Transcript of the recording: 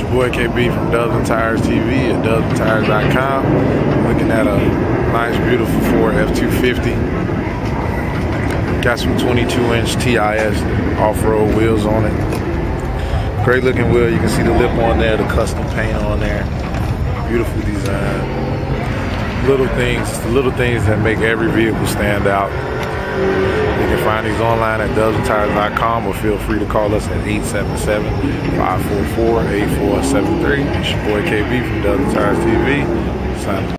Your boy KB from and Tires TV at dubsandtires.com. Looking at a nice, beautiful Ford F250. Got some 22 inch TIS off road wheels on it. Great looking wheel. You can see the lip on there, the custom paint on there. Beautiful design. Little things, the little things that make every vehicle stand out. You can find these online at dubsandtires.com or feel free to call us at 877-544-8473. It's your boy KB from Dubs Tires TV.